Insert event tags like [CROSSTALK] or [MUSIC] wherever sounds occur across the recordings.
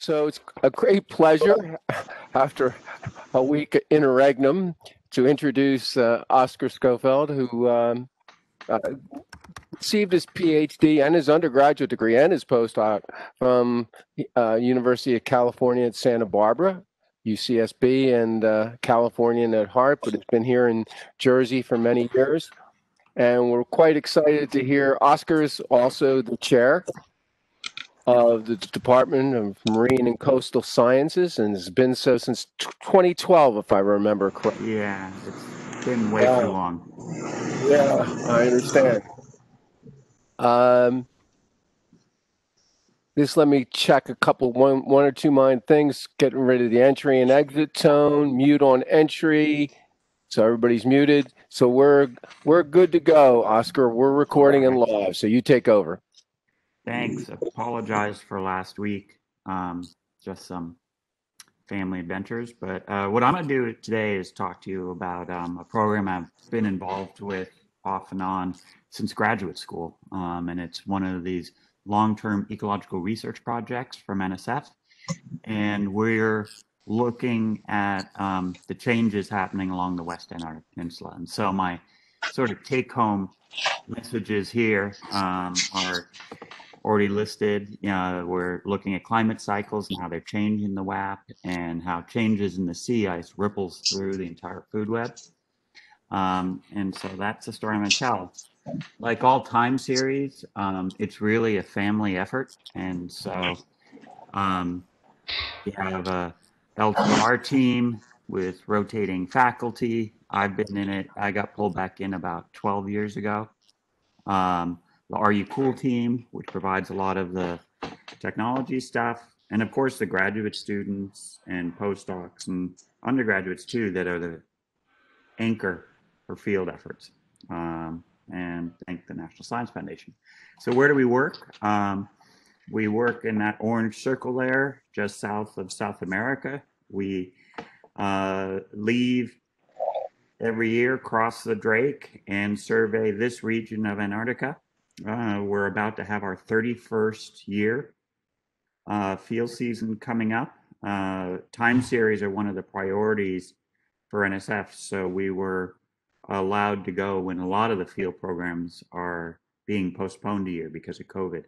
So it's a great pleasure [LAUGHS] after a week interregnum to introduce uh, Oscar Schofield, who um, uh, received his PhD and his undergraduate degree and his postdoc from uh, University of California at Santa Barbara, UCSB, and uh, Californian at heart, but has been here in Jersey for many years. And we're quite excited to hear Oscar's also the chair of the Department of Marine and Coastal Sciences, and has been so since 2012, if I remember correctly. Yeah, it's been way too long. Yeah, I understand. Um, just let me check a couple one one or two mind things. Getting rid of the entry and exit tone. Mute on entry. So everybody's muted. So we're we're good to go, Oscar. We're recording and live. So you take over. Thanks. Apologize for last week. Um, just some family adventures. But uh, what I'm going to do today is talk to you about um, a program I've been involved with off and on since graduate school. Um, and it's one of these long-term ecological research projects from NSF. And we're looking at um, the changes happening along the West Antarctic Peninsula. And so my sort of take-home messages here um, are already listed. Uh, we're looking at climate cycles and how they're changing the WAP and how changes in the sea ice ripples through the entire food web. Um, and so that's the story I'm going to tell. Like all time series, um, it's really a family effort. And so um, we have a LTER team with rotating faculty. I've been in it. I got pulled back in about 12 years ago. Um, the You Cool team, which provides a lot of the technology stuff. And of course, the graduate students and postdocs and undergraduates too that are the anchor for field efforts. Um, and thank the National Science Foundation. So where do we work? Um, we work in that orange circle there, just south of South America. We uh, leave every year, cross the Drake, and survey this region of Antarctica. Uh, we're about to have our 31st year uh, field season coming up. Uh, time series are one of the priorities for NSF, so we were allowed to go when a lot of the field programs are being postponed a year because of COVID.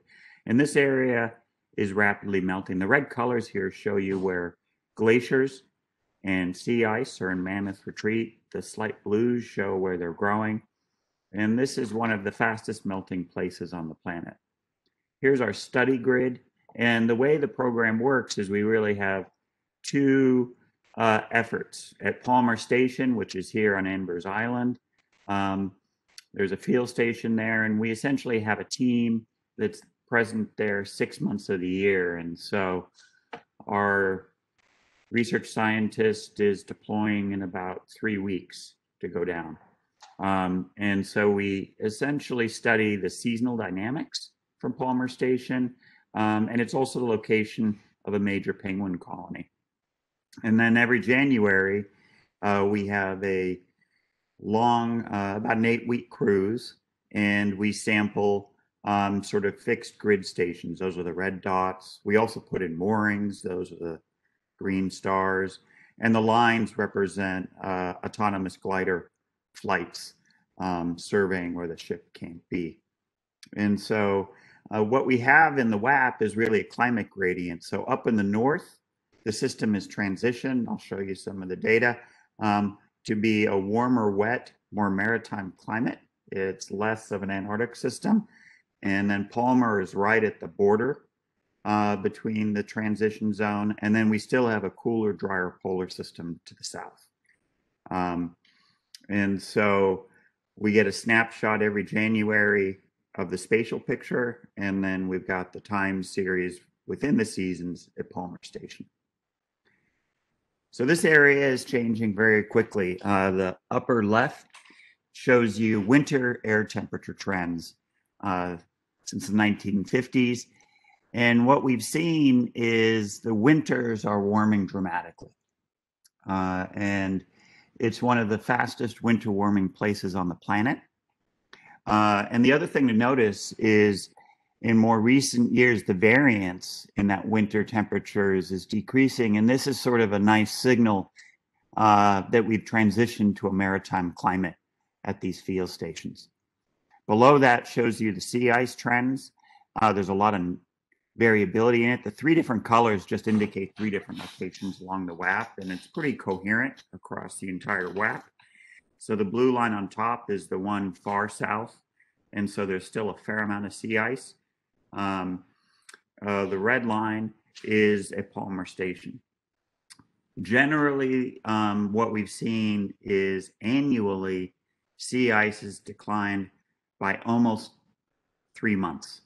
And this area is rapidly melting. The red colors here show you where glaciers and sea ice are in mammoth retreat. The slight blues show where they're growing. And this is one of the fastest melting places on the planet. Here's our study grid. And the way the program works is we really have two uh, efforts. At Palmer Station, which is here on Anvers Island, um, there's a field station there, and we essentially have a team that's present there six months of the year. And so our research scientist is deploying in about three weeks to go down. Um, and so we essentially study the seasonal dynamics from Palmer Station, um, and it's also the location of a major penguin colony. And then every January, uh, we have a long, uh, about an eight week cruise, and we sample um, sort of fixed grid stations. Those are the red dots. We also put in moorings, those are the green stars. And the lines represent uh, autonomous glider flights um, surveying where the ship can't be. And so uh, what we have in the WAP is really a climate gradient. So up in the north, the system is transitioned. I'll show you some of the data um, to be a warmer, wet, more maritime climate. It's less of an Antarctic system. And then Palmer is right at the border uh, between the transition zone. And then we still have a cooler, drier polar system to the south. Um, and so we get a snapshot every January of the spatial picture, and then we've got the time series within the seasons at Palmer Station. So this area is changing very quickly. Uh, the upper left shows you winter air temperature trends uh, since the 1950s. And what we've seen is the winters are warming dramatically. Uh, and it's one of the fastest winter warming places on the planet. Uh, and the other thing to notice is in more recent years, the variance in that winter temperatures is decreasing. And this is sort of a nice signal uh, that we've transitioned to a maritime climate at these field stations. Below that shows you the sea ice trends. Uh, there's a lot of variability in it. The three different colors just indicate three different locations along the WAP, and it's pretty coherent across the entire WAP. So the blue line on top is the one far south, and so there's still a fair amount of sea ice. Um, uh, the red line is a Palmer station. Generally, um, what we've seen is annually sea ice has declined by almost three months,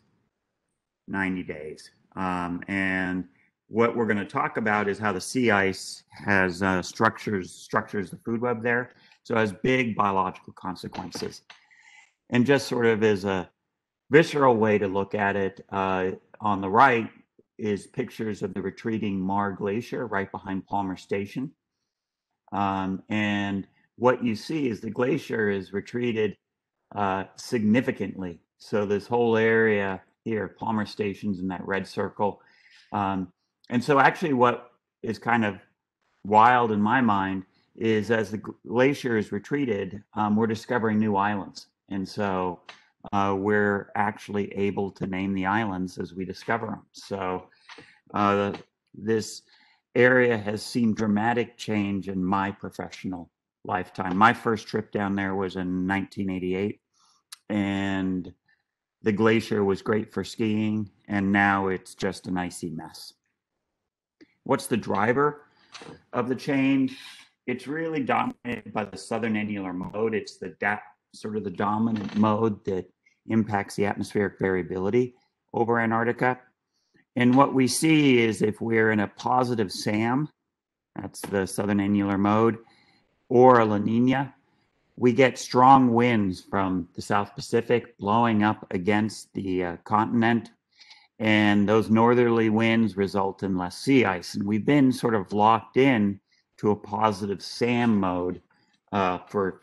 90 days. Um, and what we're going to talk about is how the sea ice has uh, structures structures the food web there. So it has big biological consequences. And just sort of as a visceral way to look at it, uh, on the right is pictures of the retreating Marr Glacier right behind Palmer Station. Um, and what you see is the glacier is retreated uh, significantly. So this whole area here, Palmer Stations in that red circle. Um, and so actually what is kind of wild in my mind is as the glacier is retreated, um, we're discovering new islands. And so uh, we're actually able to name the islands as we discover them. So uh, this area has seen dramatic change in my professional lifetime. My first trip down there was in 1988, and the glacier was great for skiing, and now it's just an icy mess. What's the driver of the change? It's really dominated by the southern annular mode. It's the sort of the dominant mode that impacts the atmospheric variability over Antarctica. And what we see is if we're in a positive SAM, that's the southern annular mode, or a La Nina, we get strong winds from the South Pacific blowing up against the uh, continent. And those northerly winds result in less sea ice. And we've been sort of locked in to a positive SAM mode uh, for,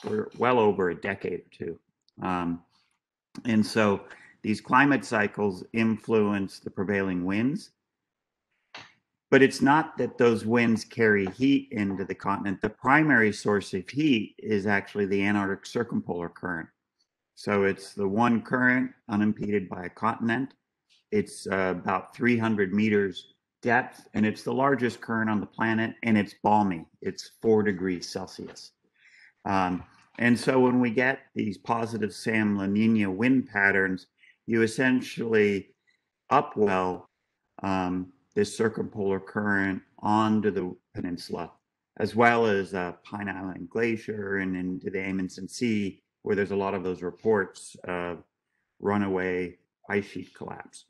for well over a decade or two. Um, and so these climate cycles influence the prevailing winds. But it's not that those winds carry heat into the continent. The primary source of heat is actually the Antarctic circumpolar current. So it's the one current unimpeded by a continent. It's uh, about 300 meters depth, and it's the largest current on the planet, and it's balmy. It's four degrees Celsius. Um, and so when we get these positive SAM La Nina wind patterns, you essentially upwell um, this circumpolar current onto the peninsula, as well as uh, Pine Island Glacier and into the Amundsen Sea, where there's a lot of those reports of runaway ice sheet collapse.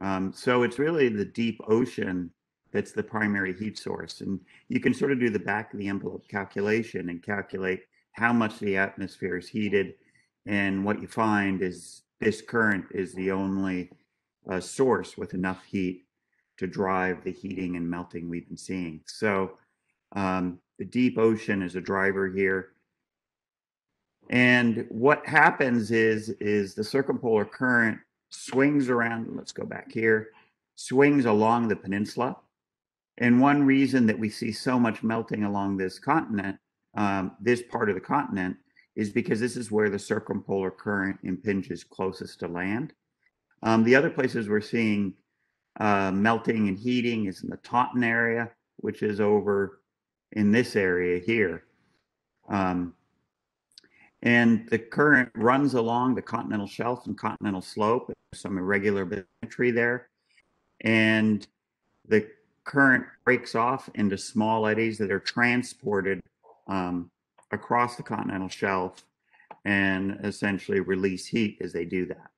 Um, so it's really the deep ocean that's the primary heat source. And you can sort of do the back of the envelope calculation and calculate how much the atmosphere is heated. And what you find is this current is the only uh, source with enough heat to drive the heating and melting we've been seeing. So um, the deep ocean is a driver here. And what happens is, is the circumpolar current swings around, let's go back here, swings along the peninsula. And one reason that we see so much melting along this continent um, this part of the continent is because this is where the circumpolar current impinges closest to land. Um, the other places we're seeing uh, melting and heating is in the Totten area, which is over in this area here. Um, and the current runs along the continental shelf and continental slope. Some irregular bathymetry there. And the current breaks off into small eddies that are transported um, across the continental shelf and essentially release heat as they do that.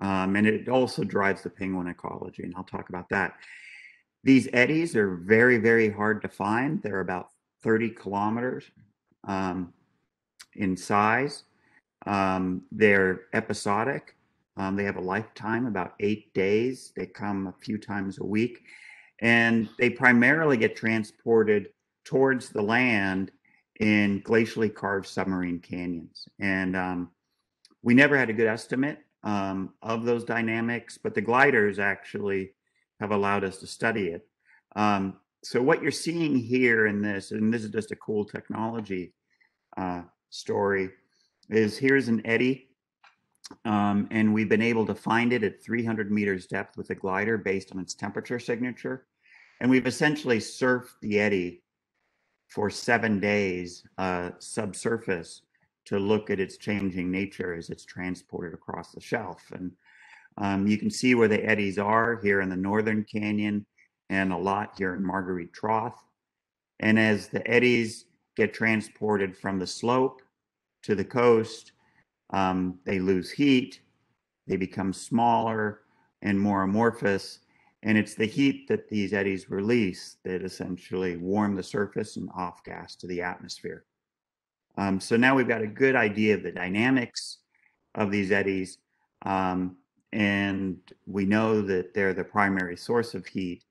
Um, and it also drives the penguin ecology, and I'll talk about that. These eddies are very, very hard to find. They're about 30 kilometers um, in size. Um, they're episodic. Um, they have a lifetime, about eight days. They come a few times a week. And they primarily get transported towards the land in glacially carved submarine canyons. And um, we never had a good estimate um, of those dynamics, but the gliders actually have allowed us to study it. Um, so what you're seeing here in this, and this is just a cool technology uh, story, is here's an eddy, um, and we've been able to find it at 300 meters depth with a glider based on its temperature signature. And we've essentially surfed the eddy for seven days uh, subsurface to look at its changing nature as it's transported across the shelf. And um, you can see where the eddies are here in the Northern Canyon and a lot here in Marguerite Trough. And as the eddies get transported from the slope to the coast, um, they lose heat, they become smaller and more amorphous. And it's the heat that these eddies release that essentially warm the surface and off gas to the atmosphere. Um, so now we've got a good idea of the dynamics of these eddies. Um, and we know that they're the primary source of heat,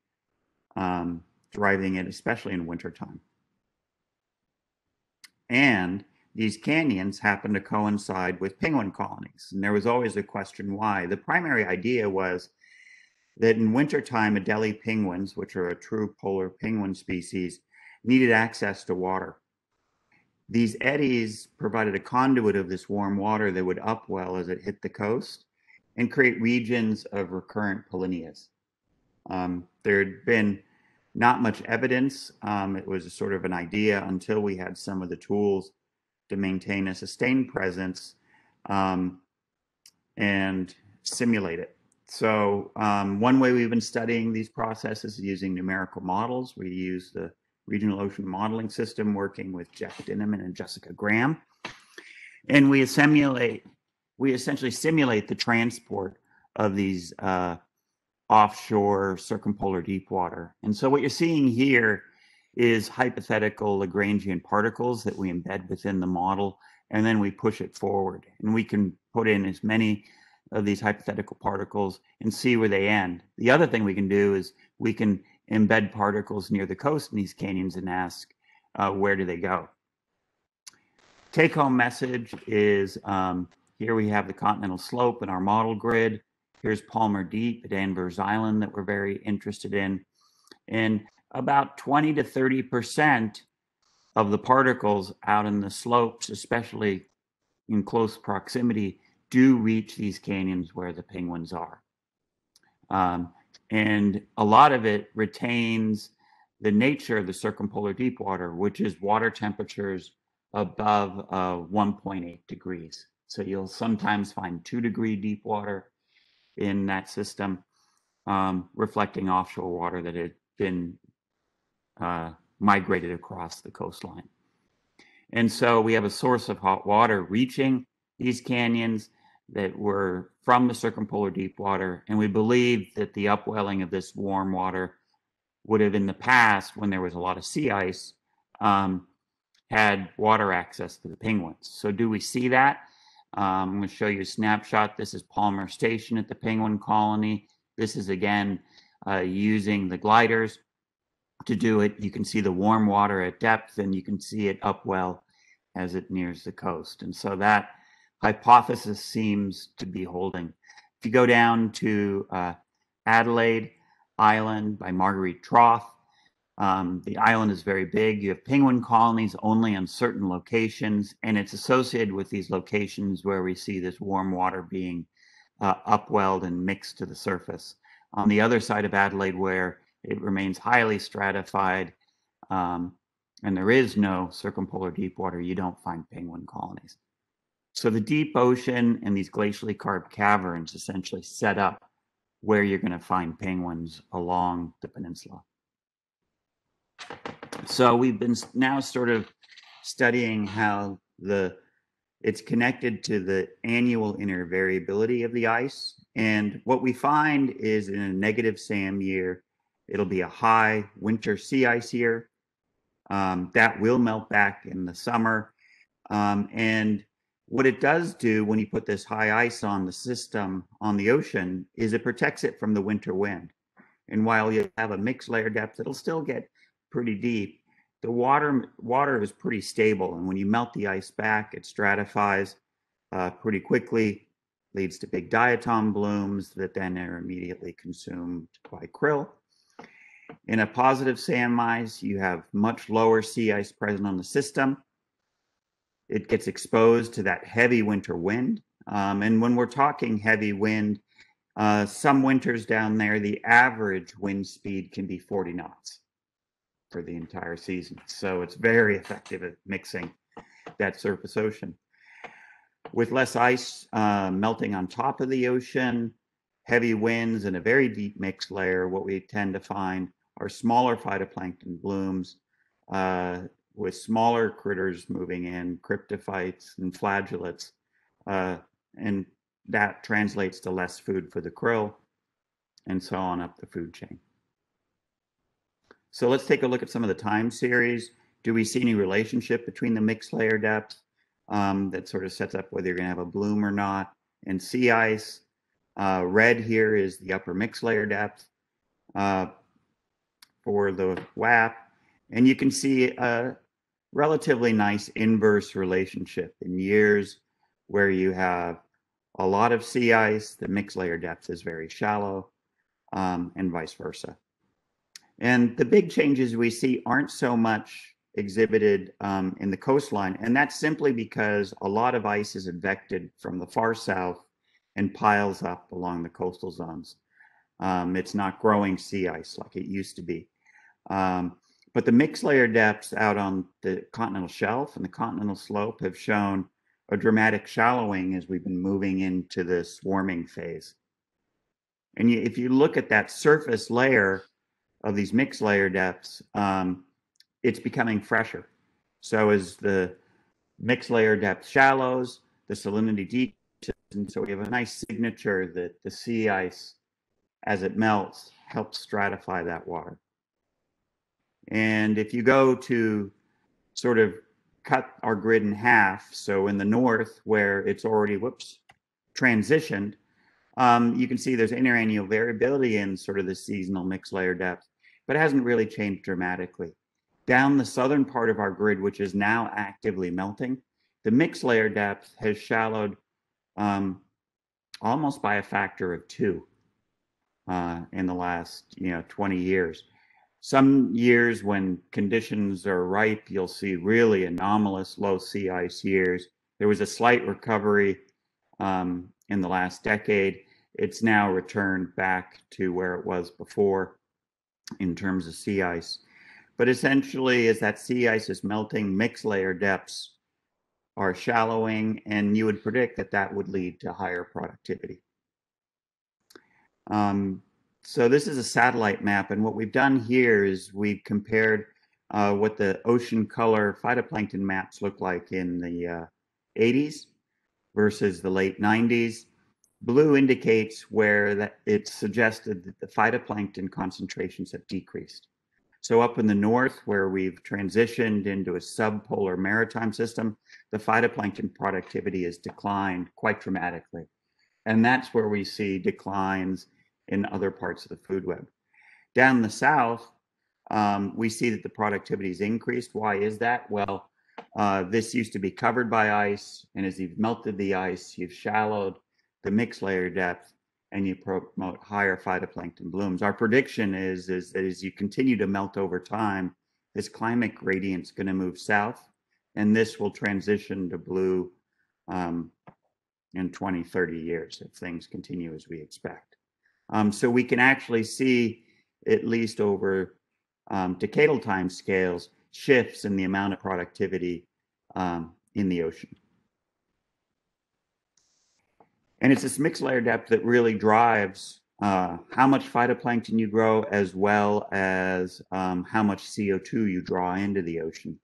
um, driving it, especially in wintertime. And these canyons happen to coincide with penguin colonies. And there was always a question why. The primary idea was that in wintertime, Adelie penguins, which are a true polar penguin species, needed access to water. These eddies provided a conduit of this warm water that would upwell as it hit the coast and create regions of recurrent polynyas. Um, there had been not much evidence. Um, it was sort of an idea until we had some of the tools to maintain a sustained presence um, and simulate it. So um, one way we've been studying these processes is using numerical models. We use the Regional Ocean Modeling System working with Jeff Dinniman and Jessica Graham. And we simulate, we essentially simulate the transport of these uh, offshore circumpolar deep water. And so what you're seeing here is hypothetical Lagrangian particles that we embed within the model, and then we push it forward. And we can put in as many of these hypothetical particles and see where they end. The other thing we can do is we can embed particles near the coast in these canyons and ask, uh, where do they go? Take home message is um, here we have the continental slope in our model grid. Here's Palmer Deep at Anvers Island that we're very interested in. And about 20 to 30% of the particles out in the slopes, especially in close proximity, do reach these canyons where the penguins are. Um, and a lot of it retains the nature of the circumpolar deep water, which is water temperatures above uh, 1.8 degrees. So you'll sometimes find two degree deep water in that system, um, reflecting offshore water that had been uh, migrated across the coastline. And so we have a source of hot water reaching these canyons that were from the circumpolar deep water. And we believe that the upwelling of this warm water would have, in the past, when there was a lot of sea ice, um, had water access to the penguins. So, do we see that? Um, I'm going to show you a snapshot. This is Palmer Station at the penguin colony. This is again uh, using the gliders to do it. You can see the warm water at depth and you can see it upwell as it nears the coast. And so that hypothesis seems to be holding. If you go down to uh, Adelaide Island by Marguerite Trough, um, the island is very big. You have penguin colonies only on certain locations, and it's associated with these locations where we see this warm water being uh, upwelled and mixed to the surface. On the other side of Adelaide, where it remains highly stratified um, and there is no circumpolar deep water, you don't find penguin colonies. So the deep ocean and these glacially carved caverns essentially set up where you're going to find penguins along the peninsula. So we've been now sort of studying how the it's connected to the annual inner variability of the ice. And what we find is in a negative SAM year, it'll be a high winter sea ice year. Um, that will melt back in the summer. Um, and what it does do when you put this high ice on the system on the ocean is it protects it from the winter wind. And while you have a mixed layer depth, it'll still get pretty deep. The water water is pretty stable, and when you melt the ice back, it stratifies uh, pretty quickly. leads to big diatom blooms that then are immediately consumed by krill. In a positive SAM ice, you have much lower sea ice present on the system. It gets exposed to that heavy winter wind. Um, and when we're talking heavy wind, uh, some winters down there, the average wind speed can be 40 knots for the entire season. So it's very effective at mixing that surface ocean. With less ice uh, melting on top of the ocean, heavy winds, and a very deep mixed layer, what we tend to find are smaller phytoplankton blooms uh, with smaller critters moving in, cryptophytes and flagellates. Uh, and that translates to less food for the krill and so on up the food chain. So let's take a look at some of the time series. Do we see any relationship between the mixed layer depth um, that sort of sets up whether you're going to have a bloom or not? And sea ice, uh, red here is the upper mixed layer depth uh, for the WAP. And you can see a relatively nice inverse relationship in years where you have a lot of sea ice, the mixed layer depth is very shallow, um, and vice versa. And the big changes we see aren't so much exhibited um, in the coastline, and that's simply because a lot of ice is advected from the far south and piles up along the coastal zones. Um, it's not growing sea ice like it used to be. Um, but the mixed layer depths out on the continental shelf and the continental slope have shown a dramatic shallowing as we've been moving into the swarming phase. And if you look at that surface layer of these mixed layer depths, um, it's becoming fresher. So as the mixed layer depth shallows, the salinity decreases, and so we have a nice signature that the sea ice, as it melts, helps stratify that water. And if you go to sort of cut our grid in half. So in the north, where it's already, whoops, transitioned, um, you can see there's interannual variability in sort of the seasonal mixed layer depth, but it hasn't really changed dramatically. Down the southern part of our grid, which is now actively melting, the mixed layer depth has shallowed um, almost by a factor of two uh, in the last you know 20 years. Some years when conditions are ripe, you'll see really anomalous low sea ice years. There was a slight recovery um, in the last decade. It's now returned back to where it was before in terms of sea ice. But essentially, as that sea ice is melting, mixed layer depths are shallowing, and you would predict that that would lead to higher productivity. Um, so this is a satellite map, and what we've done here is we've compared uh, what the ocean color phytoplankton maps look like in the uh, 80s versus the late 90s. Blue indicates where that it's suggested that the phytoplankton concentrations have decreased. So up in the north, where we've transitioned into a subpolar maritime system, the phytoplankton productivity has declined quite dramatically. And that's where we see declines in other parts of the food web. Down the south, um, we see that the productivity is increased. Why is that? Well, uh, this used to be covered by ice, and as you've melted the ice, you've shallowed the mixed layer depth, and you promote higher phytoplankton blooms. Our prediction is, is that as you continue to melt over time, this climate gradient is going to move south, and this will transition to blue um, in 20, 30 years if things continue as we expect. Um, so we can actually see, at least over um, decadal time scales, shifts in the amount of productivity um, in the ocean. And it's this mixed layer depth that really drives uh, how much phytoplankton you grow, as well as um, how much CO2 you draw into the ocean.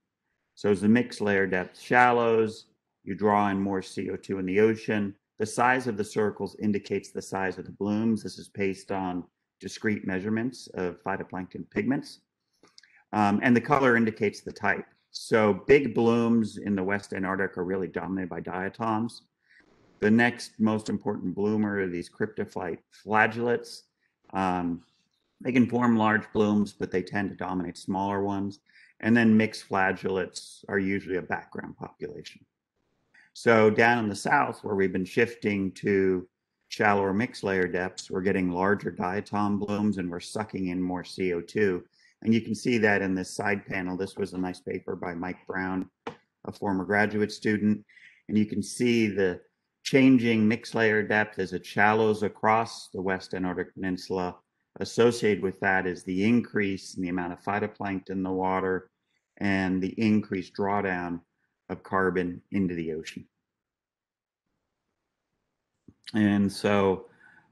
So as the mixed layer depth shallows, you draw in more CO2 in the ocean. The size of the circles indicates the size of the blooms. This is based on discrete measurements of phytoplankton pigments. Um, and the color indicates the type. So big blooms in the West Antarctic are really dominated by diatoms. The next most important bloomer are these cryptophyte flagellates. Um, they can form large blooms, but they tend to dominate smaller ones. And then mixed flagellates are usually a background population. So down in the south, where we've been shifting to shallower mixed layer depths, we're getting larger diatom blooms and we're sucking in more CO2. And you can see that in this side panel. This was a nice paper by Mike Brown, a former graduate student. And you can see the changing mixed layer depth as it shallows across the West Antarctic Peninsula. Associated with that is the increase in the amount of phytoplankton in the water and the increased drawdown of carbon into the ocean. And so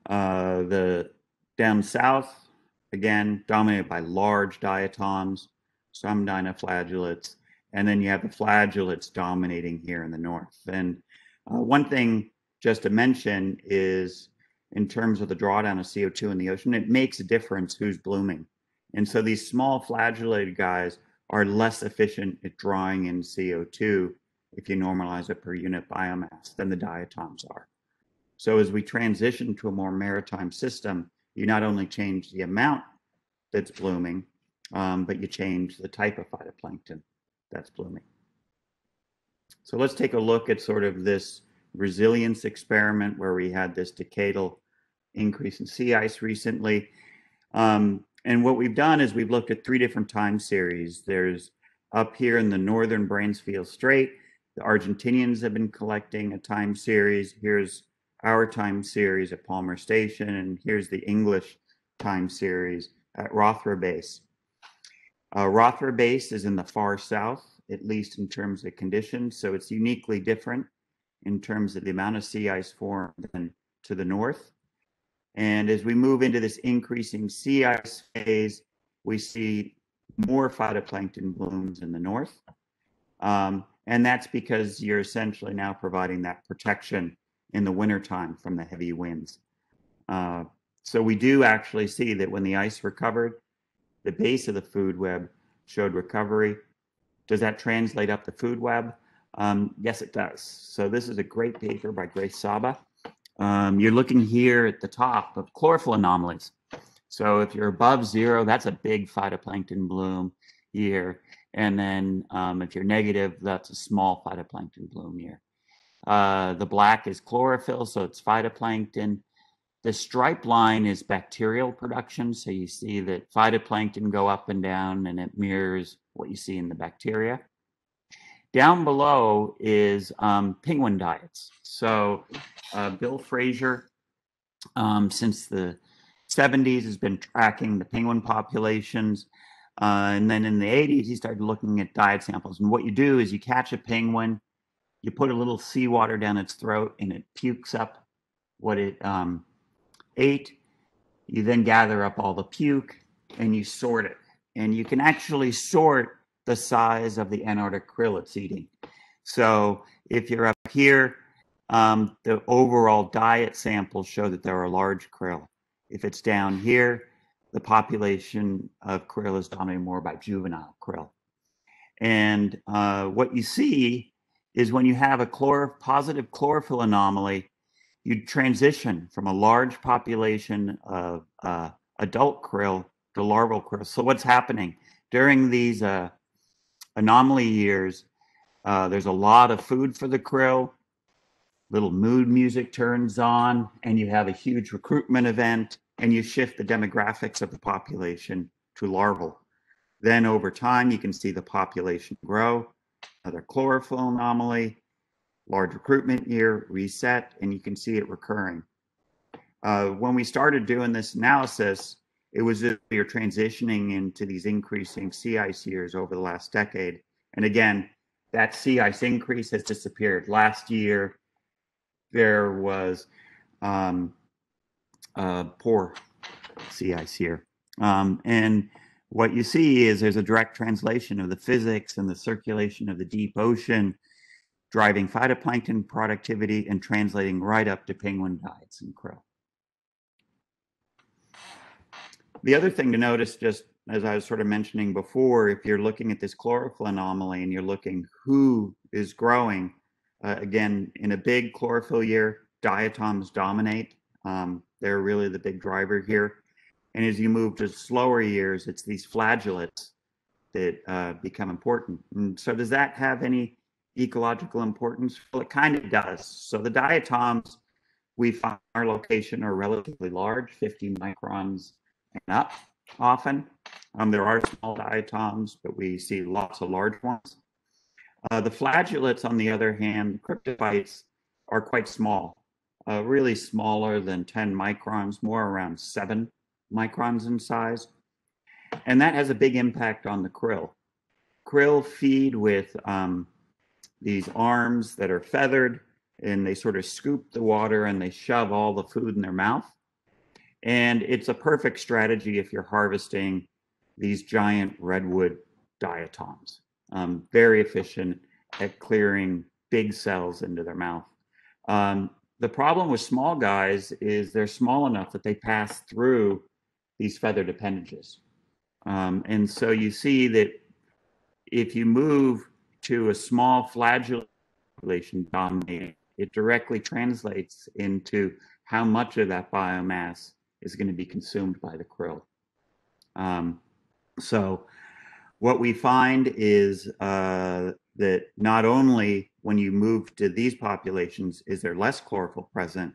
uh, the down south, again, dominated by large diatoms, some dinoflagellates, and then you have the flagellates dominating here in the north. And uh, one thing just to mention is in terms of the drawdown of CO2 in the ocean, it makes a difference who's blooming. And so these small flagellated guys are less efficient at drawing in CO2 if you normalize it per unit biomass than the diatoms are. So as we transition to a more maritime system, you not only change the amount that's blooming, um, but you change the type of phytoplankton that's blooming. So let's take a look at sort of this resilience experiment where we had this decadal increase in sea ice recently. Um, and what we've done is we've looked at three different time series. There's up here in the northern Bransfield Strait, the Argentinians have been collecting a time series. Here's our time series at Palmer Station, and here's the English time series at Rothera Base. Uh, Rothera Base is in the far south, at least in terms of conditions, so it's uniquely different in terms of the amount of sea ice formed than to the north. And as we move into this increasing sea ice phase, we see more phytoplankton blooms in the north. Um, and that's because you're essentially now providing that protection in the wintertime from the heavy winds. Uh, so we do actually see that when the ice recovered, the base of the food web showed recovery. Does that translate up the food web? Um, yes, it does. So this is a great paper by Grace Saba. Um, you're looking here at the top of chlorophyll anomalies. So if you're above zero, that's a big phytoplankton bloom year. And then um, if you're negative, that's a small phytoplankton bloom year. Uh, the black is chlorophyll, so it's phytoplankton. The stripe line is bacterial production. So you see that phytoplankton go up and down and it mirrors what you see in the bacteria. Down below is um, penguin diets. So uh, Bill Fraser, um, since the 70s, has been tracking the penguin populations. Uh, and then in the 80s, he started looking at diet samples. And what you do is you catch a penguin, you put a little seawater down its throat, and it pukes up what it um, ate. You then gather up all the puke and you sort it. And you can actually sort the size of the Antarctic krill it's eating. So if you're up here, um, the overall diet samples show that there are large krill. If it's down here, the population of krill is dominated more by juvenile krill. And uh, what you see is when you have a chlor- positive chlorophyll anomaly, you transition from a large population of uh, adult krill to larval krill. So what's happening during these uh, anomaly years? Uh, there's a lot of food for the krill. Little mood music turns on, and you have a huge recruitment event and you shift the demographics of the population to larval. Then over time, you can see the population grow, another chlorophyll anomaly, large recruitment year, reset, and you can see it recurring. Uh, when we started doing this analysis, it was we are transitioning into these increasing sea ice years over the last decade. And again, that sea ice increase has disappeared. Last year, there was um, uh, poor sea ice here. Um, and what you see is there's a direct translation of the physics and the circulation of the deep ocean driving phytoplankton productivity and translating right up to penguin diets and krill. The other thing to notice, just as I was sort of mentioning before, if you're looking at this chlorophyll anomaly and you're looking who is growing, uh, again, in a big chlorophyll year, diatoms dominate. Um, they're really the big driver here. And as you move to slower years, it's these flagellates that uh, become important. And so, does that have any ecological importance? Well, it kind of does. So the diatoms we find our location are relatively large, 50 microns and up often. Um, there are small diatoms, but we see lots of large ones. Uh, the flagellates, on the other hand, cryptophytes, are quite small, uh, really smaller than 10 microns, more around 7 microns in size. And that has a big impact on the krill. Krill feed with um, these arms that are feathered, and they sort of scoop the water and they shove all the food in their mouth. And it's a perfect strategy if you're harvesting these giant redwood diatoms. Um, very efficient at clearing big cells into their mouth. Um, the problem with small guys is they're small enough that they pass through these feathered appendages. Um, and so you see that if you move to a small flagellate population dominating, it directly translates into how much of that biomass is going to be consumed by the krill. Um, so what we find is uh, that not only when you move to these populations is there less chlorophyll present,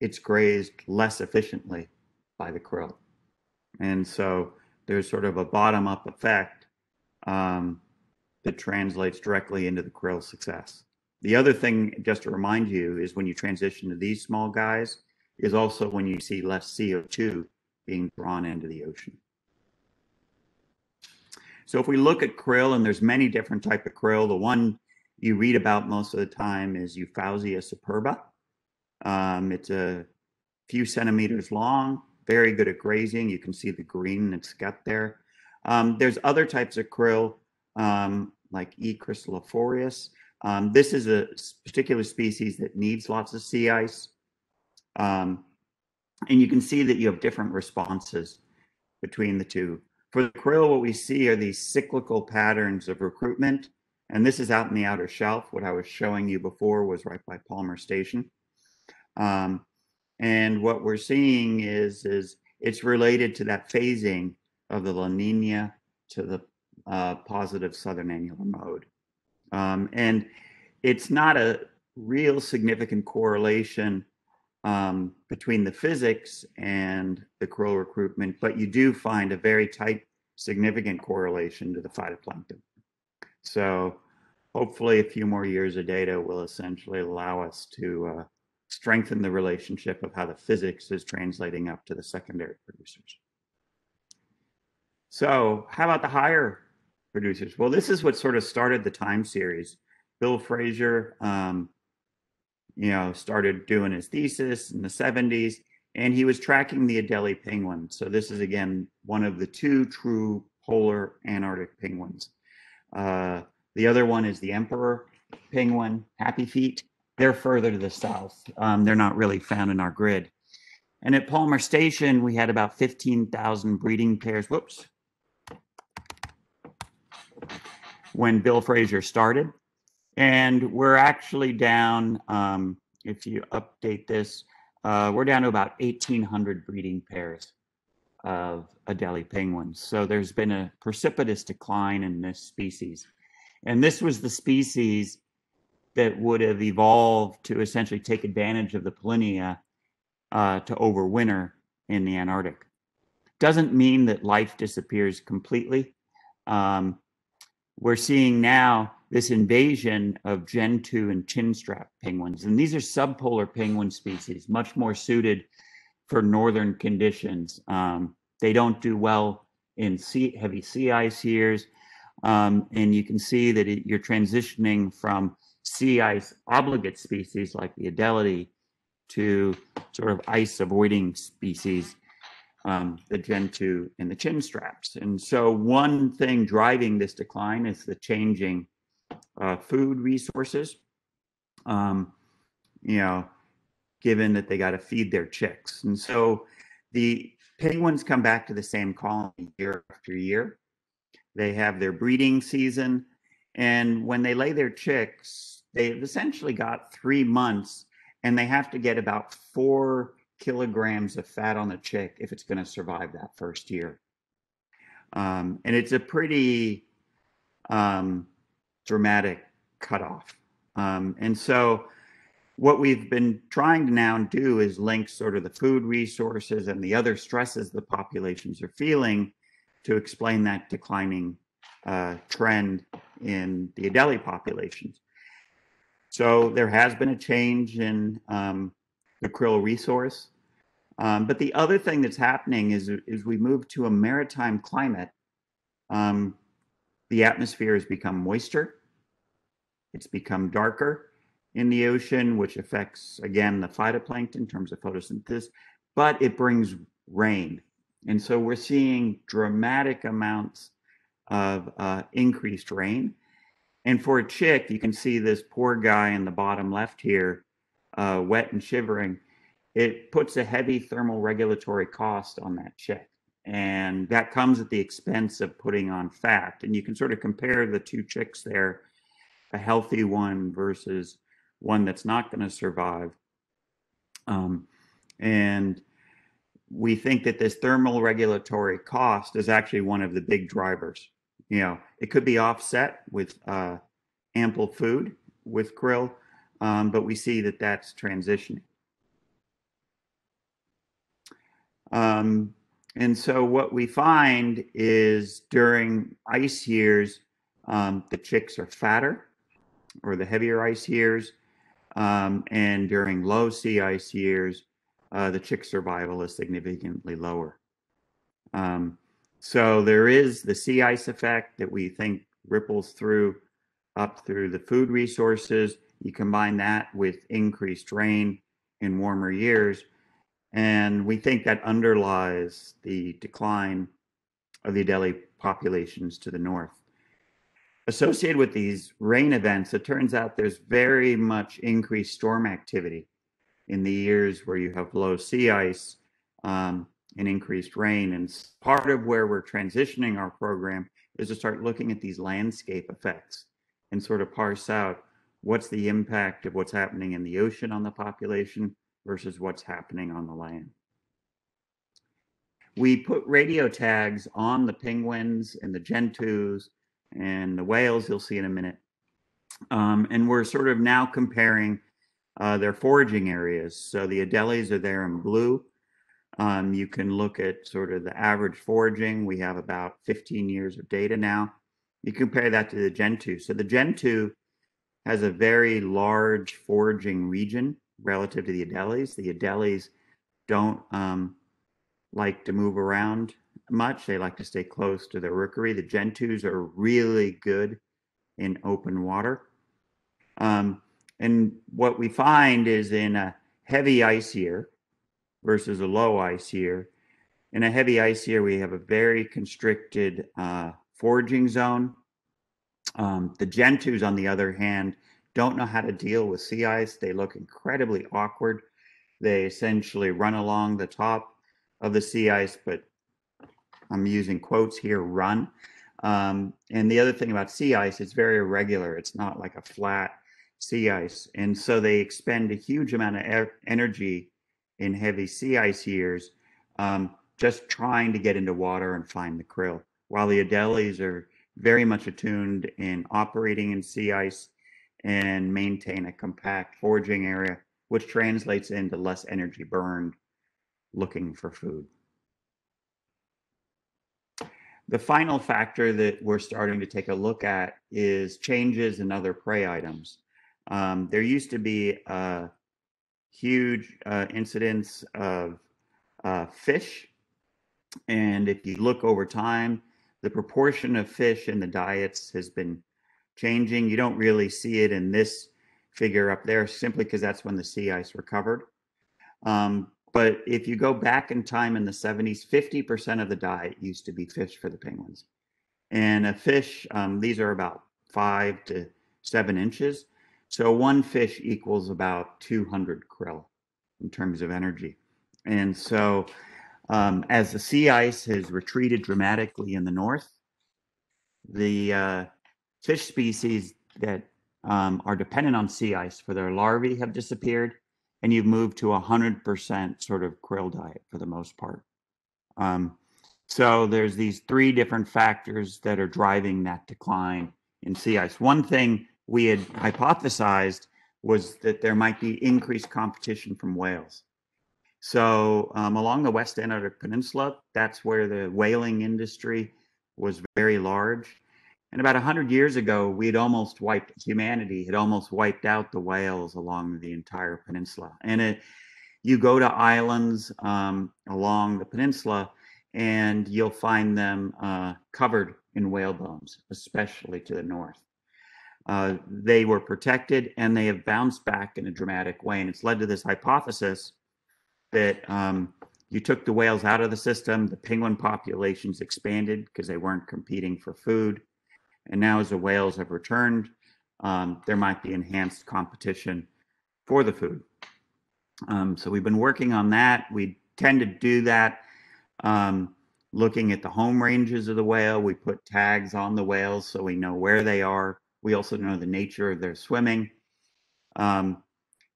it's grazed less efficiently by the krill. And so there's sort of a bottom up effect um, that translates directly into the krill success. The other thing, just to remind you, is when you transition to these small guys, is also when you see less CO2 being drawn into the ocean. So if we look at krill, and there's many different type of krill, the one you read about most of the time is Euphausia superba. Um, it's a few centimeters long, very good at grazing. You can see the green it's got there. Um, there's other types of krill, um, like E. crystallorophias. Um, this is a particular species that needs lots of sea ice. Um, and you can see that you have different responses between the two. For the krill, what we see are these cyclical patterns of recruitment. And this is out in the outer shelf. What I was showing you before was right by Palmer Station. Um, and what we're seeing is, is it's related to that phasing of the La Nina to the uh, positive southern annular mode. Um, and it's not a real significant correlation um, between the physics and the krill recruitment, but you do find a very tight, significant correlation to the phytoplankton. So hopefully a few more years of data will essentially allow us to uh, strengthen the relationship of how the physics is translating up to the secondary producers. So how about the higher producers? Well, this is what sort of started the time series. Bill Fraser, um, you know, started doing his thesis in the 70s, and he was tracking the Adelie penguin. So this is again one of the two true polar Antarctic penguins. Uh, the other one is the emperor penguin, Happy Feet. They're further to the south. Um, they're not really found in our grid. And at Palmer Station, we had about 15,000 breeding pairs. Whoops. when Bill Fraser started. And we're actually down, um, if you update this, uh, we're down to about 1,800 breeding pairs of Adelie penguins. So there's been a precipitous decline in this species. And this was the species that would have evolved to essentially take advantage of the polynya uh, to overwinter in the Antarctic. Doesn't mean that life disappears completely. Um, we're seeing now this invasion of Gentoo and chinstrap penguins. And these are subpolar penguin species, much more suited for northern conditions. Um, they don't do well in sea, heavy sea ice years. Um, and you can see that it, you're transitioning from sea ice obligate species like the Adelie to sort of ice avoiding species um, the Gentoo and the chinstraps. And so one thing driving this decline is the changing uh, food resources. Um, you know, given that they got to feed their chicks. And so the penguins come back to the same colony year after year. They have their breeding season. And when they lay their chicks, they've essentially got three months and they have to get about four kilograms of fat on the chick if it's going to survive that first year. Um, and it's a pretty um, dramatic cut off. Um, and so what we've been trying to now do is link sort of the food resources and the other stresses the populations are feeling to explain that declining uh, trend in the Adelie populations. So there has been a change in um, the krill resource. Um, but the other thing that's happening is, is we move to a maritime climate. Um, the atmosphere has become moister. It's become darker in the ocean, which affects, again, the phytoplankton in terms of photosynthesis, but it brings rain. And so we're seeing dramatic amounts of uh, increased rain. And for a chick, you can see this poor guy in the bottom left here, uh, wet and shivering. It puts a heavy thermal regulatory cost on that chick. And that comes at the expense of putting on fat. And you can sort of compare the two chicks there, a healthy one versus one that's not going to survive. Um, and we think that this thermal regulatory cost is actually one of the big drivers. You know, it could be offset with uh, ample food with krill, um, but we see that that's transitioning. Um, and so what we find is during ice years, um, the chicks are fatter or the heavier ice years. Um, and during low sea ice years, uh, the chick survival is significantly lower. Um, so there is the sea ice effect that we think ripples through up through the food resources. You combine that with increased rain in warmer years, and we think that underlies the decline of the Adelie populations to the north. Associated with these rain events, it turns out there's very much increased storm activity in the years where you have low sea ice um, and increased rain. And part of where we're transitioning our program is to start looking at these landscape effects and sort of parse out what's the impact of what's happening in the ocean on the population versus what's happening on the land. We put radio tags on the penguins and the gentoos and the whales you'll see in a minute. Um, and we're sort of now comparing uh, their foraging areas. So the Adelies are there in blue. Um, you can look at sort of the average foraging. We have about 15 years of data now. You compare that to the Gentoo. So the Gentoo has a very large foraging region relative to the Adelies. The Adelies don't um, like to move around much. They like to stay close to their rookery. The Gentoos are really good in open water. Um, and what we find is in a heavy ice year versus a low ice year, in a heavy ice year, we have a very constricted uh, foraging zone. Um, the Gentoos, on the other hand, don't know how to deal with sea ice. They look incredibly awkward. They essentially run along the top of the sea ice, but I'm using quotes here, run. Um, and the other thing about sea ice, it's very irregular. It's not like a flat sea ice. And so they expend a huge amount of er energy in heavy sea ice years um, just trying to get into water and find the krill, while the Adelies are very much attuned in operating in sea ice and maintain a compact foraging area, which translates into less energy burned looking for food. The final factor that we're starting to take a look at is changes in other prey items. Um, there used to be a huge uh, incidence of uh, fish. And if you look over time, the proportion of fish in the diets has been changing. You don't really see it in this figure up there simply because that's when the sea ice recovered. Um, but if you go back in time in the 70s, 50% of the diet used to be fish for the penguins. And a fish, um, these are about five to seven inches. So one fish equals about 200 krill in terms of energy. And so um, as the sea ice has retreated dramatically in the north, the uh, fish species that um, are dependent on sea ice for their larvae have disappeared, and you've moved to a 100% sort of krill diet for the most part. Um, so there's these three different factors that are driving that decline in sea ice. One thing we had hypothesized was that there might be increased competition from whales. So um, along the West Antarctic Peninsula, that's where the whaling industry was very large. And about 100 years ago, we had almost wiped, humanity had almost wiped out the whales along the entire peninsula. And it, you go to islands um, along the peninsula, and you'll find them uh, covered in whale bones, especially to the north. Uh, they were protected and they have bounced back in a dramatic way. And it's led to this hypothesis that um, you took the whales out of the system, the penguin populations expanded because they weren't competing for food. And now, as the whales have returned, um, there might be enhanced competition for the food. Um, so we've been working on that. We tend to do that um, looking at the home ranges of the whale. We put tags on the whales so we know where they are. We also know the nature of their swimming. Um,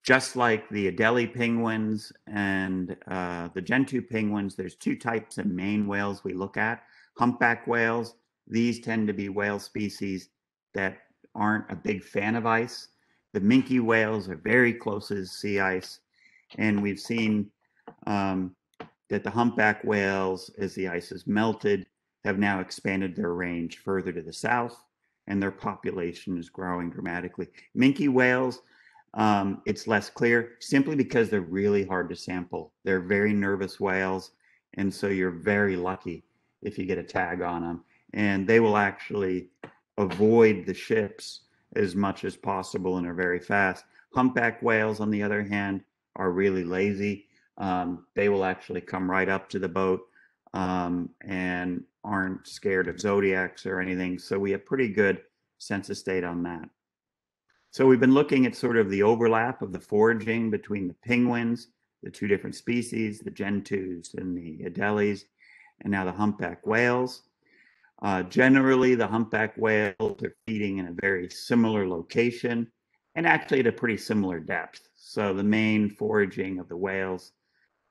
just like the Adelie penguins and uh, the Gentoo penguins, there's two types of main whales we look at. Humpback whales, these tend to be whale species that aren't a big fan of ice. The minke whales are very close to sea ice. And we've seen um, that the humpback whales, as the ice has melted, have now expanded their range further to the south, and their population is growing dramatically. Minke whales, um, it's less clear simply because they're really hard to sample. They're very nervous whales, and so you're very lucky if you get a tag on them. And they will actually avoid the ships as much as possible and are very fast. Humpback whales, on the other hand, are really lazy. Um, they will actually come right up to the boat um, and aren't scared of zodiacs or anything. So we have pretty good census data on that. So we've been looking at sort of the overlap of the foraging between the penguins, the two different species, the gentoos and the adelies, and now the humpback whales. Uh, generally, the humpback whales are feeding in a very similar location and actually at a pretty similar depth. So the main foraging of the whales,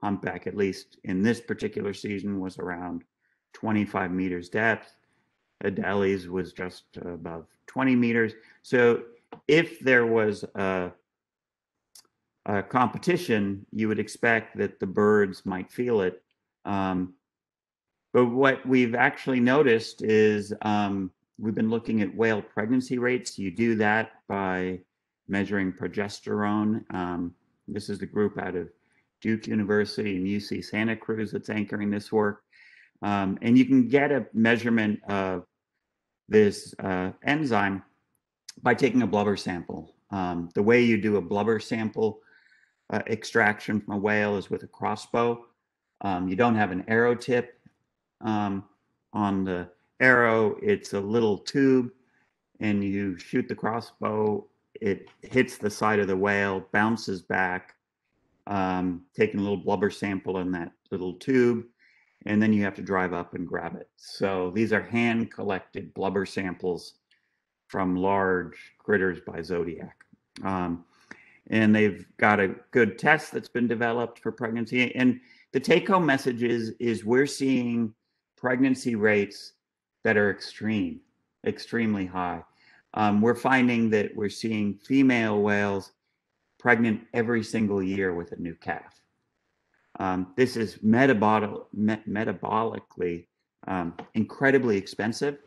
humpback, at least in this particular season, was around 25 meters depth. Adelie's was just above 20 meters. So if there was a, a, competition, you would expect that the birds might feel it. Um, but what we've actually noticed is um, we've been looking at whale pregnancy rates. You do that by measuring progesterone. Um, this is the group out of Duke University and UC Santa Cruz that's anchoring this work. Um, and you can get a measurement of this uh, enzyme by taking a blubber sample. Um, the way you do a blubber sample uh, extraction from a whale is with a crossbow. Um, you don't have an arrow tip um, on the arrow, it's a little tube, and you shoot the crossbow. It hits the side of the whale, bounces back, um, taking a little blubber sample in that little tube, and then you have to drive up and grab it. So these are hand collected blubber samples from large critters by Zodiac. Um, and they've got a good test that's been developed for pregnancy. And the take home message is, is we're seeing pregnancy rates that are extreme, extremely high. Um, we're finding that we're seeing female whales pregnant every single year with a new calf. Um, this is metabolic, me- metabolically um, incredibly expensive.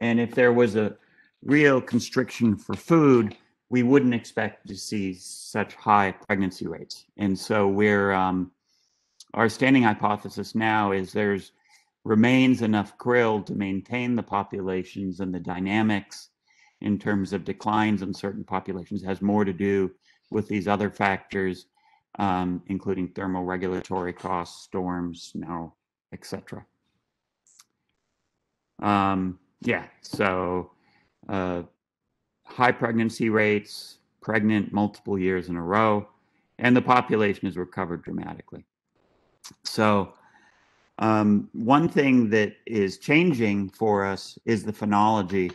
And if there was a real constriction for food, we wouldn't expect to see such high pregnancy rates. And so we're um, our standing hypothesis now is there's remains enough krill to maintain the populations and the dynamics in terms of declines in certain populations has more to do with these other factors, um, including thermoregulatory costs, storms, snow, etc. Um, yeah, so uh, high pregnancy rates, pregnant multiple years in a row, and the population has recovered dramatically. So, um, one thing that is changing for us is the phenology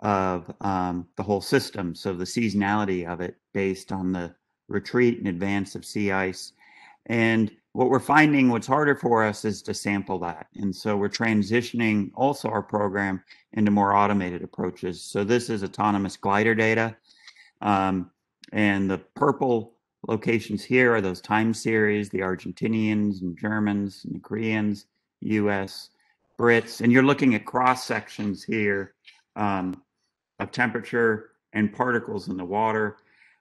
of um, the whole system. So, the seasonality of it based on the retreat and advance of sea ice. And what we're finding, what's harder for us is to sample that. And so we're transitioning also our program into more automated approaches. So this is autonomous glider data. Um, and the purple locations here are those time series, the Argentinians and Germans and the Koreans, US, Brits. And you're looking at cross sections here um, of temperature and particles in the water.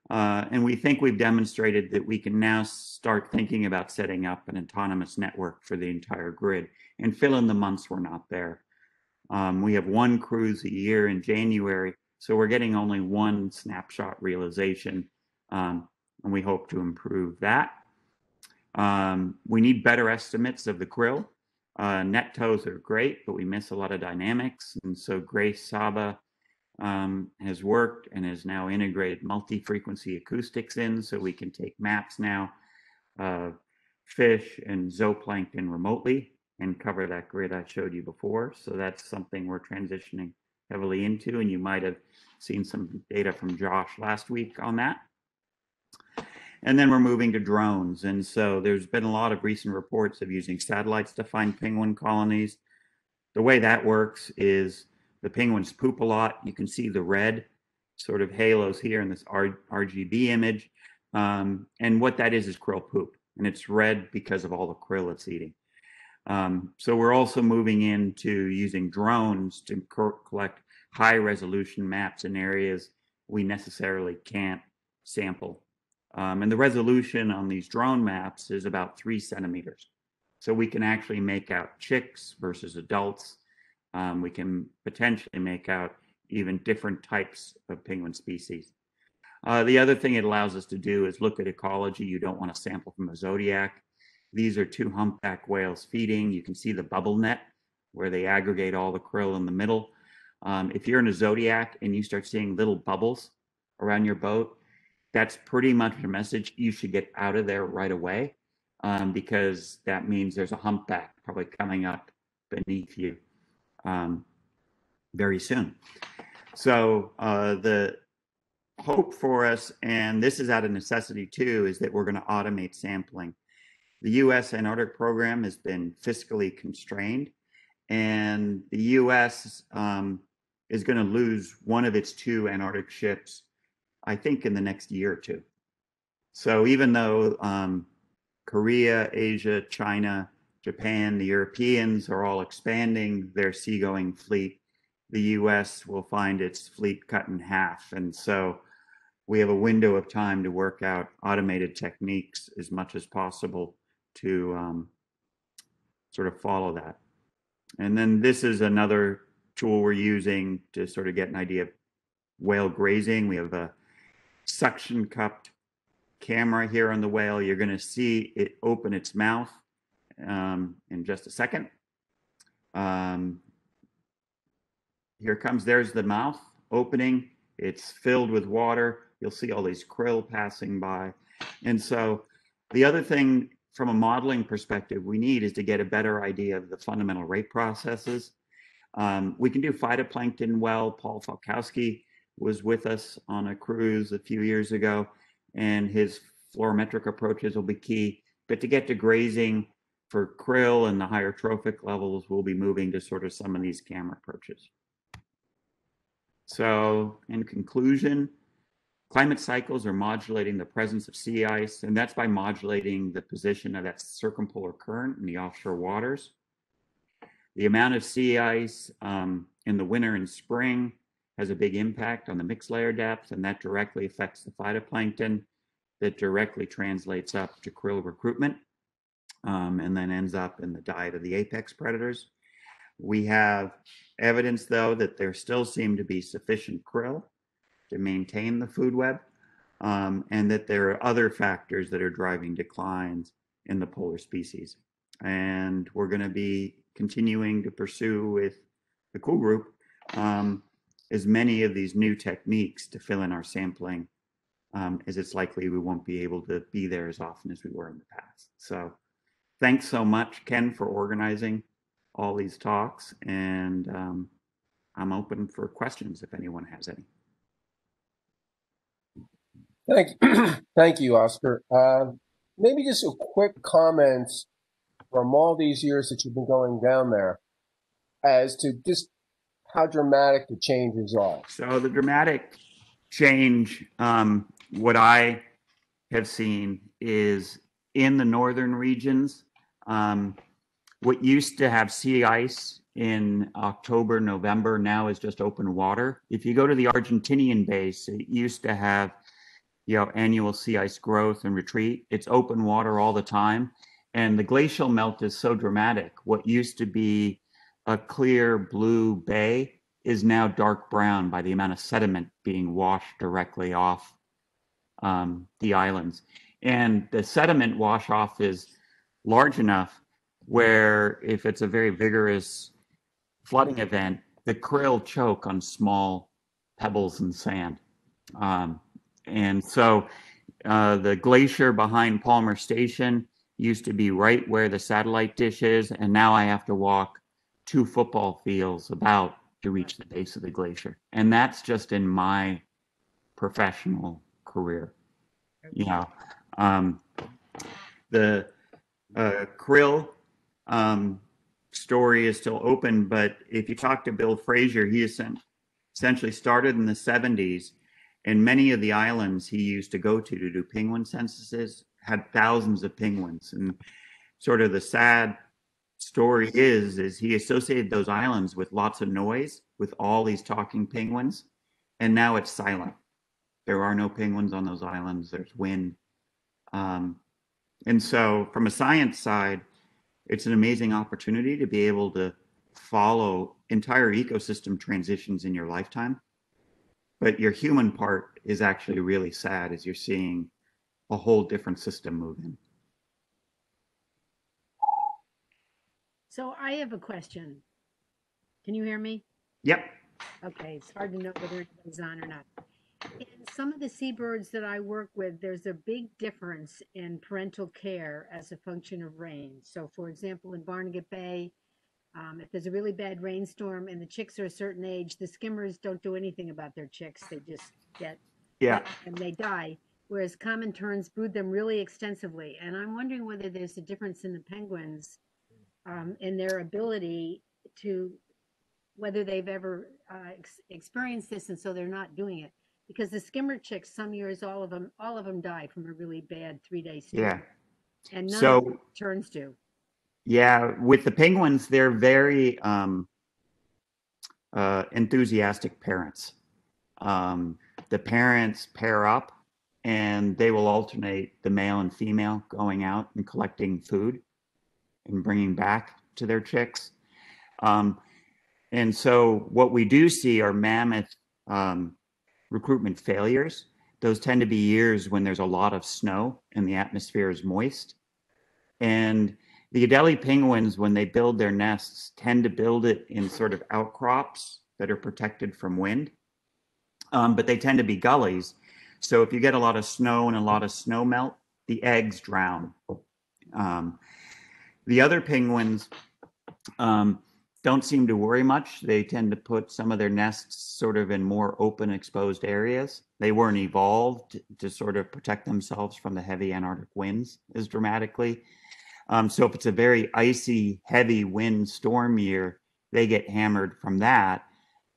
Uh, and we think we've demonstrated that we can now start thinking about setting up an autonomous network for the entire grid and fill in the months we're not there. Um, we have one cruise a year in January, so we're getting only one snapshot realization, um, and we hope to improve that. Um, we need better estimates of the krill. Uh, net tows are great, but we miss a lot of dynamics, and so Grace Saba um, has worked and has now integrated multi-frequency acoustics in so we can take maps now of fish and zooplankton remotely and cover that grid I showed you before. So that's something we're transitioning heavily into and you might have seen some data from Josh last week on that. And then we're moving to drones. And so there's been a lot of recent reports of using satellites to find penguin colonies. The way that works is the penguins poop a lot. You can see the red sort of halos here in this R- RGB image. Um, and what that is is krill poop. And it's red because of all the krill it's eating. Um, so we're also moving into using drones to co- collect high resolution maps in areas we necessarily can't sample. Um, and the resolution on these drone maps is about three centimeters. So we can actually make out chicks versus adults um, we can potentially make out even different types of penguin species. Uh, the other thing it allows us to do is look at ecology. You don't want to sample from a zodiac. These are two humpback whales feeding. You can see the bubble net where they aggregate all the krill in the middle. Um, if you're in a zodiac and you start seeing little bubbles around your boat, that's pretty much a message you should get out of there right away um, because that means there's a humpback probably coming up beneath you um, very soon. So uh, the hope for us, and this is out of necessity too, is that we're going to automate sampling. The U.S. Antarctic program has been fiscally constrained, and the U.S. Um, is going to lose one of its two Antarctic ships, I think, in the next year or two. So even though um, Korea, Asia, China, Japan, the Europeans are all expanding their seagoing fleet. The US will find its fleet cut in half. And so we have a window of time to work out automated techniques as much as possible to um, sort of follow that. And then this is another tool we're using to sort of get an idea of whale grazing. We have a suction cupped camera here on the whale. You're going to see it open its mouth um, in just a second. Um, here comes, there's the mouth opening. It's filled with water. You'll see all these krill passing by. And so the other thing from a modeling perspective we need is to get a better idea of the fundamental rate processes. Um, we can do phytoplankton well. Paul Falkowski was with us on a cruise a few years ago, and his fluorometric approaches will be key. But to get to grazing for krill and the higher trophic levels, we'll be moving to sort of some of these camera approaches. So in conclusion, climate cycles are modulating the presence of sea ice, and that's by modulating the position of that circumpolar current in the offshore waters. The amount of sea ice um, in the winter and spring has a big impact on the mixed layer depth, and that directly affects the phytoplankton that directly translates up to krill recruitment um, and then ends up in the diet of the apex predators. We have evidence, though, that there still seem to be sufficient krill to maintain the food web, um, and that there are other factors that are driving declines in the polar species. And we're going to be continuing to pursue with the cool group um, as many of these new techniques to fill in our sampling um, as it's likely we won't be able to be there as often as we were in the past. So thanks so much, Ken, for organizing all these talks. And um, I'm open for questions if anyone has any. Thank, [CLEARS THROAT] thank you, Oscar. Uh, maybe just a quick comment from all these years that you've been going down there as to just how dramatic the changes are. So the dramatic change, um, what I have seen is in the northern regions, um, what used to have sea ice in October, November now is just open water. If you go to the Argentinian base, it used to have you know annual sea ice growth and retreat. It's open water all the time, and the glacial melt is so dramatic. What used to be a clear blue bay is now dark brown by the amount of sediment being washed directly off um, the islands. And the sediment wash off is large enough where if it's a very vigorous flooding event, the krill choke on small pebbles and sand. Um, and so uh, the glacier behind Palmer Station used to be right where the satellite dish is, and now I have to walk two football fields about to reach the base of the glacier. And that's just in my professional career. You know, um, the uh, krill um, story is still open, but if you talk to Bill Fraser, he essentially started in the 70s, and many of the islands he used to go to to do penguin censuses had thousands of penguins. And sort of the sad story is is he associated those islands with lots of noise with all these talking penguins and now it's silent. There are no penguins on those islands. There's wind. Um, and so from a science side it's an amazing opportunity to be able to follow entire ecosystem transitions in your lifetime. But your human part is actually really sad as you're seeing a whole different system move in So I have a question. Can you hear me? yep Okay, it's hard to know whether it's on or not. In some of the seabirds that I work with, there's a big difference in parental care as a function of rain. So, for example, in Barnegat Bay, um, if there's a really bad rainstorm and the chicks are a certain age, the skimmers don't do anything about their chicks. They just get yeah and they die. Whereas common terns brood them really extensively. And I'm wondering whether there's a difference in the penguins um, in their ability to whether they've ever uh, ex- experienced this and so they're not doing it. Because the skimmer chicks some years all of them all of them die from a really bad three day storm yeah. And none of so terns do Yeah, with the penguins, they're very um, uh, enthusiastic parents. Um, the parents pair up and they will alternate the male and female going out and collecting food and bringing back to their chicks. Um, and so, what we do see are mammoth um, recruitment failures. Those tend to be years when there's a lot of snow and the atmosphere is moist. And the Adelie penguins, when they build their nests, tend to build it in sort of outcrops that are protected from wind. Um, but they tend to be gullies. So if you get a lot of snow and a lot of snow melt, the eggs drown. Um, the other penguins um, don't seem to worry much. They tend to put some of their nests sort of in more open, exposed areas. They weren't evolved to sort of protect themselves from the heavy Antarctic winds as dramatically. Um, so if it's a very icy, heavy wind storm year, they get hammered from that.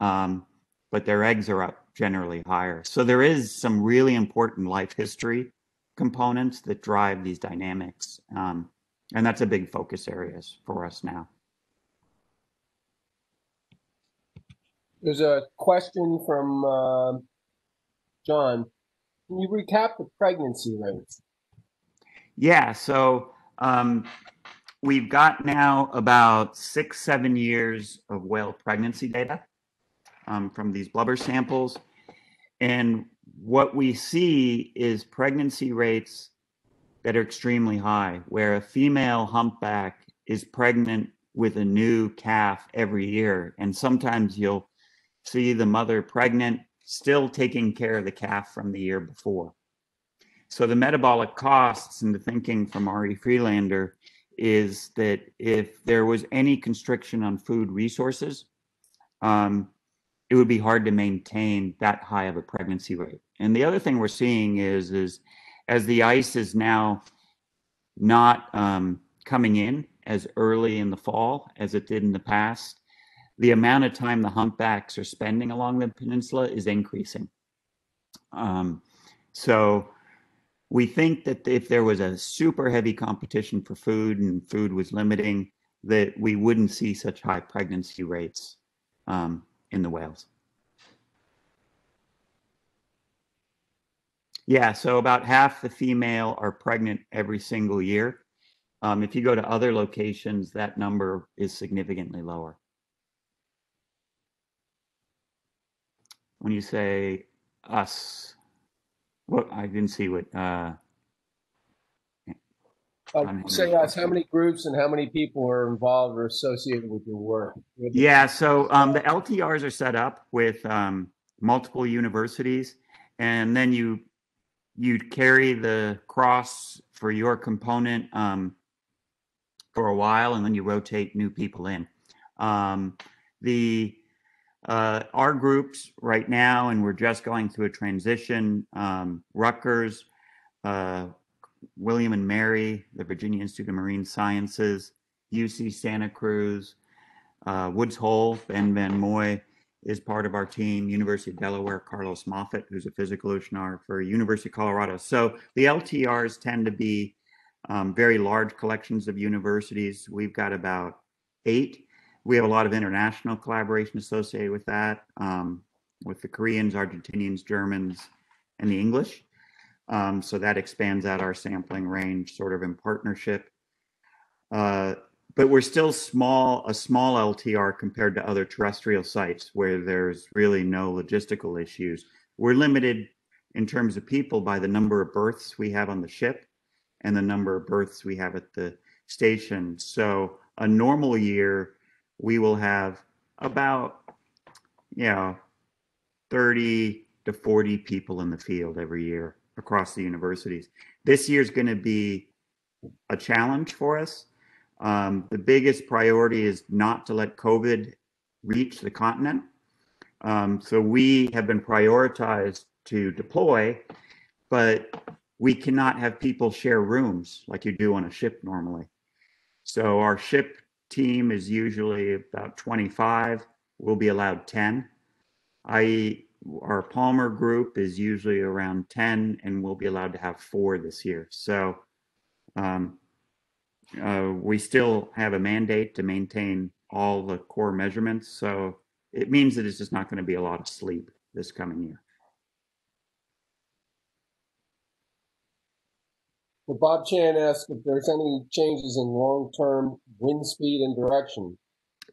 Um, but their eggs are up generally higher. So there is some really important life history components that drive these dynamics. Um, and that's a big focus areas for us now. There's a question from uh, John. Can you recap the pregnancy rates? Yeah, so um, we've got now about six, seven years of whale pregnancy data um, from these blubber samples. And what we see is pregnancy rates that are extremely high, where a female humpback is pregnant with a new calf every year. And sometimes you'll see the mother pregnant, still taking care of the calf from the year before. So the metabolic costs and the thinking from Ari Friedlaender is that if there was any constriction on food resources, um, it would be hard to maintain that high of a pregnancy rate. And the other thing we're seeing is, is as the ice is now not um, coming in as early in the fall as it did in the past, the amount of time the humpbacks are spending along the peninsula is increasing. Um, so we think that if there was a super heavy competition for food and food was limiting, that we wouldn't see such high pregnancy rates um, in the whales. Yeah, so about half the female are pregnant every single year. Um, if you go to other locations, that number is significantly lower. When you say us, well, I didn't see what. Uh, Uh, say us, how many groups and how many people are involved or associated with your work? Yeah, so um, the LTERs are set up with um, multiple universities, and then you you carry the cross for your component um, for a while, and then you rotate new people in. Um, the uh, our groups right now, and we're just going through a transition. Um, Rutgers, uh, William and Mary, the Virginia Institute of Marine Sciences, UC Santa Cruz, uh, Woods Hole, Ben Van Mooy is part of our team, University of Delaware, Carlos Moffat, who's a physical oceanographer, University of Colorado. So the LTERs tend to be um, very large collections of universities. We've got about eight. We have a lot of international collaboration associated with that, um, with the Koreans, Argentinians, Germans, and the English. Um, so that expands out our sampling range sort of in partnership. Uh, but we're still small, a small LTER compared to other terrestrial sites where there's really no logistical issues. We're limited in terms of people by the number of berths we have on the ship and the number of berths we have at the station. So a normal year, we will have about, you know, 30 to 40 people in the field every year across the universities. This year is going to be a challenge for us. Um, the biggest priority is not to let COVID reach the continent. Um, so we have been prioritized to deploy, but we cannot have people share rooms like you do on a ship normally. So our ship team is usually about 25. We'll be allowed 10. I our Palmer group is usually around 10 and we'll be allowed to have four this year. So um, uh, we still have a mandate to maintain all the core measurements. So it means that it's just not going to be a lot of sleep this coming year. Well, Bob Chant asked if there's any changes in long-term wind speed and direction.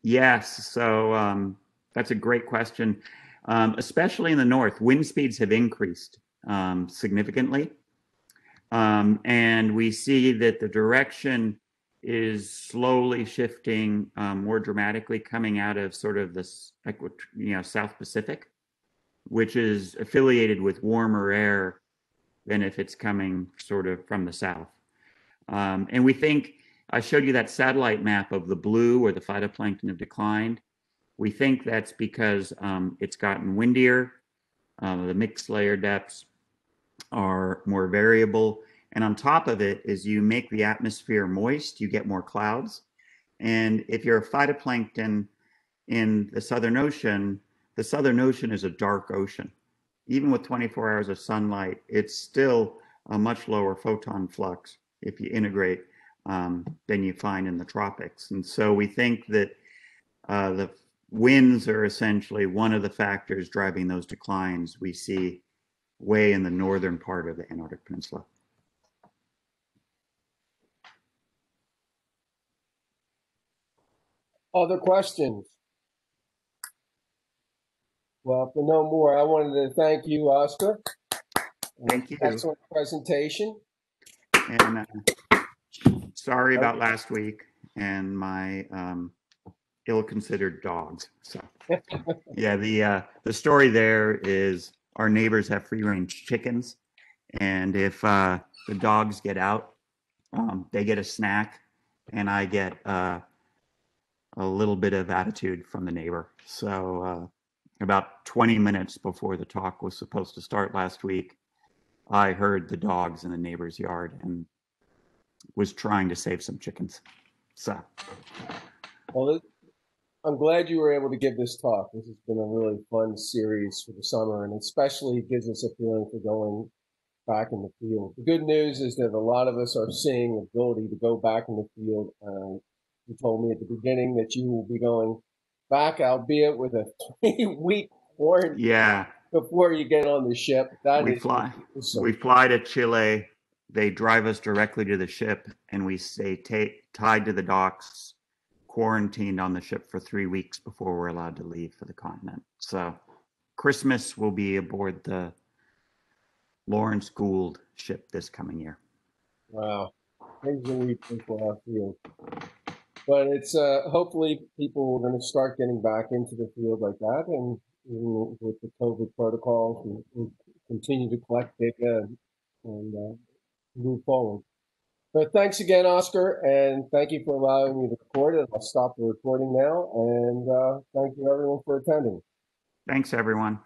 Yes, so um, that's a great question um, especially in the north. Wind speeds have increased um, significantly. Um, and we see that the direction is slowly shifting um, more dramatically coming out of sort of this you know South Pacific, which is affiliated with warmer air than if it's coming sort of from the south. Um, and we think I showed you that satellite map of the blue where the phytoplankton have declined. We think that's because um, it's gotten windier. Uh, the mixed layer depths are more variable. And on top of it, as you make the atmosphere moist, you get more clouds. And if you're a phytoplankton in the Southern Ocean, the Southern Ocean is a dark ocean. Even with 24 hours of sunlight, it's still a much lower photon flux if you integrate um, than you find in the tropics. And so we think that uh, the winds are essentially one of the factors driving those declines we see way in the northern part of the Antarctic Peninsula. Other questions? Well, for no more, I wanted to thank you, Oscar. Thank you. Excellent presentation. And uh, sorry about last week and my um, ill-considered dogs. So, [LAUGHS] yeah, the uh, the story there is our neighbors have free-range chickens, and if uh, the dogs get out, um, they get a snack, and I get uh, a little bit of attitude from the neighbor. So, uh, about 20 minutes before the talk was supposed to start last week, I heard the dogs in the neighbor's yard, and was trying to save some chickens. So Well, I'm glad you were able to give this talk. This has been a really fun series for the summer, and especially gives us a feeling for going back in the field. The good news is that a lot of us are seeing the ability to go back in the field. Uh, you told me at the beginning that you will be going back, albeit with a [LAUGHS] three-week quarantine yeah, before you get on the ship. That we is fly. awesome. We fly to Chile. They drive us directly to the ship, and we stay ta- tied to the docks, quarantined on the ship for three weeks before we're allowed to leave for the continent. So, Christmas will be aboard the Laurence Gould ship this coming year. Wow. Things that we think for our field. But it's uh, hopefully people are going to start getting back into the field like that, and even with the COVID protocols, we, we continue to collect data and, and uh, move forward. But thanks again, Oscar, and thank you for allowing me to record it. I'll stop the recording now, and uh, thank you everyone for attending. Thanks, everyone.